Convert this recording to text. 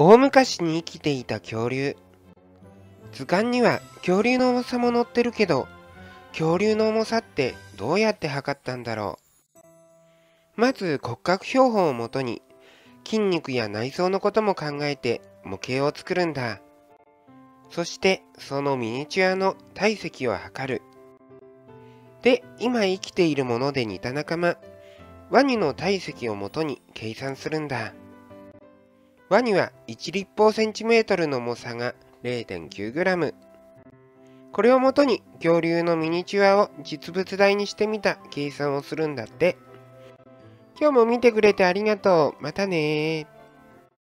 大昔に生きていた恐竜。図鑑には恐竜の重さも載ってるけど、恐竜の重さってどうやって測ったんだろう。まず骨格標本をもとに筋肉や内臓のことも考えて模型を作るんだ。そしてそのミニチュアの体積を測る。で、今生きているもので似た仲間、ワニの体積をもとに計算するんだ。和には1立方センチメートルの重さが 0.9g。これをもとに恐竜のミニチュアを実物大にしてみた計算をするんだって。今日も見てくれてありがとう。またね